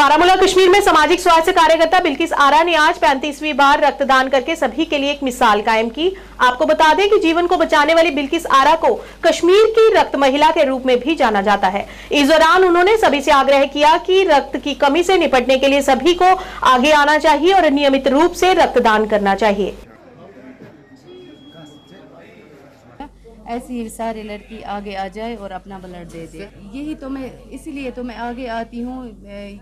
बारामूला कश्मीर में सामाजिक स्वास्थ्य कार्यकर्ता बिल्किस आरा ने आज पैंतीसवीं बार रक्तदान करके सभी के लिए एक मिसाल कायम की। आपको बता दें कि जीवन को बचाने वाली बिल्किस आरा को कश्मीर की रक्त महिला के रूप में भी जाना जाता है। इस दौरान उन्होंने सभी से आग्रह किया कि रक्त की कमी से निपटने के लिए सभी को आगे आना चाहिए और नियमित रूप से रक्तदान करना चाहिए। ऐसी ही सारी लड़की आगे आ जाए और अपना ब्लड दे दे। यही तो मैं, इसीलिए तो मैं आगे आती हूँ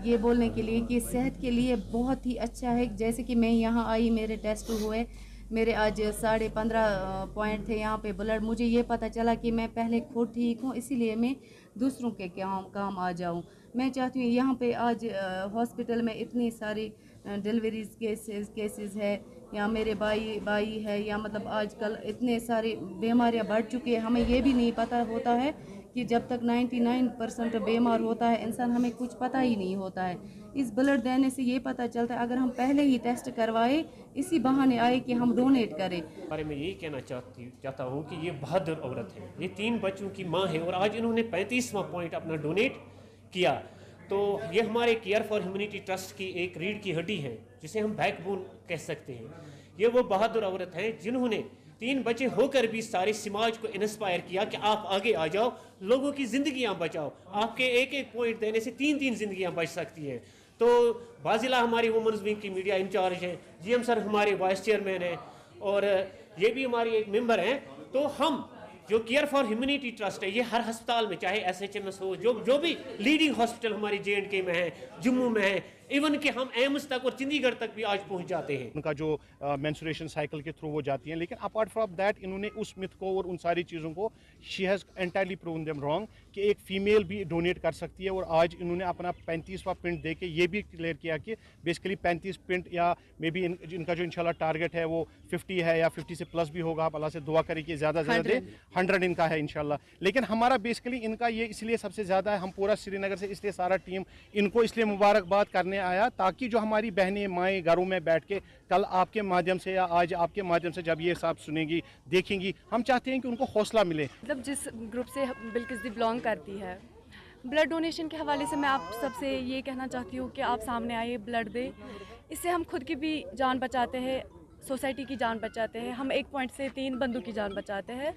ये बोलने के लिए कि सेहत के लिए बहुत ही अच्छा है। जैसे कि मैं यहाँ आई, मेरे टेस्ट हुए, मेरे आज साढ़े पंद्रह पॉइंट थे यहाँ पे ब्लड। मुझे ये पता चला कि मैं पहले खुद ठीक हूँ, इसीलिए मैं दूसरों के काम काम आ जाऊँ। मैं चाहती हूँ यहाँ पे आज हॉस्पिटल में इतनी सारी डिलीवरीज केसेस केसेस है। या मेरे भाई भाई है या मतलब आजकल इतने सारे बीमारियाँ बढ़ चुकी है, हमें ये भी नहीं पता होता है कि जब तक 99 परसेंट बीमार होता है, इंसान हमें कुछ पता ही नहीं होता है। इस ब्लड देने से ये पता चलता है, अगर हम पहले ही टेस्ट करवाए, इसी बहाने आए कि हम डोनेट करें। बारे में यही कहना चाहती, चाहता हूँ कि ये बहादुर औरत है। ये तीन बच्चों की माँ है और आज इन्होंने पैंतीसवां पॉइंट अपना डोनेट किया। तो ये हमारे केयर फॉर ह्यूमनिटी ट्रस्ट की एक रीढ़ की हड्डी है, जिसे हम बैकबोन कह सकते हैं। ये वो बहादुर औरत हैं जिन्होंने तीन बच्चे होकर भी सारे समाज को इंस्पायर किया कि आप आगे आ जाओ, लोगों की जिंदगियाँ बचाओ। आपके एक एक पॉइंट देने से तीन तीन जिंदगियाँ बच सकती हैं। तो बाजिला हमारी वुमेंस विंग की मीडिया इंचार्ज है जीएम सर हमारे वाइस चेयरमैन हैं, और ये भी हमारी एक मेंबर हैं। तो हम जो केयर फॉर ह्यूमिनिटी ट्रस्ट है, ये हर अस्पताल में, चाहे एस एच एम एस हो, जो जो भी लीडिंग हॉस्पिटल हमारी जे एंड के में है जम्मू में है इवन कि हम एम्स तक और चंडीगढ़ तक भी आज पहुँच जाते हैं। उनका जो मैंसुरेशन साइकिल के थ्रू वो जाती हैं लेकिन अपार्ट फ्रॉम दैट इन्होंने उस मिथ को और उन सारी चीज़ों को she has entirely proven them wrong कि एक फ़ीमेल भी डोनेट कर सकती है और आज इन्होंने अपना पैंतीसवा पिंट दे के ये भी क्लियर किया कि बेसिकली पैंतीस पिंट या मे बी इन, इनका जो इनशाला टारगेट है वो फिफ्टी है या फिफ्टी से प्लस भी होगा आप अल्लाह से दुआ करें कि ज़्यादा से ज़्यादा हंड्रेड। इनका है इनशाला लेकिन हमारा बेसिकली इनका ये इसलिए सबसे ज़्यादा है हम पूरा श्रीनगर से इसलिए सारा टीम इनको इसलिए मुबारकबाद करने आया ताकि जो हमारी बहनें माएँ घरों में बैठ के कल आपके माध्यम से या आज आपके माध्यम से जब ये सब सुनेंगी, देखेंगी, हम चाहते हैं कि उनको हौसला मिले। मतलब जिस ग्रुप से बिल्किस बिलोंग करती है ब्लड डोनेशन के हवाले से मैं आप सबसे ये कहना चाहती हूँ कि आप सामने आइए ब्लड दें। इससे हम खुद की भी जान बचाते हैं सोसाइटी की जान बचाते हैं, हम एक पॉइंट से तीन बंदों की जान बचाते हैं।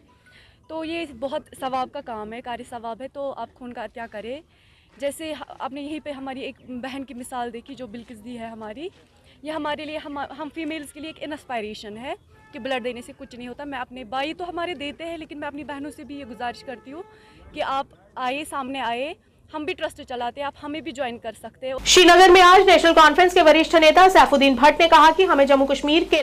तो ये बहुत सवाब का काम है, कार्य सवाब है तो आप खून का क्या करें। जैसे आपने यहीं पे हमारी एक बहन की मिसाल देखी जो बिल्किस दी है हमारी। ये हमारे लिए हम हम फीमेल्स के लिए एक इंस्पायरेशन है कि ब्लड देने से कुछ नहीं होता। मैं अपने भाई तो हमारे देते हैं, लेकिन मैं अपनी बहनों से भी ये गुजारिश करती हूँ कि आप आए, सामने आए, हम भी ट्रस्ट चलाते हैं, आप हमें भी ज्वाइन कर सकते हो। श्रीनगर में आज नेशनल कॉन्फ्रेंस के वरिष्ठ नेता सैफुद्दीन भट्ट ने कहा कि हमें जम्मू कश्मीर के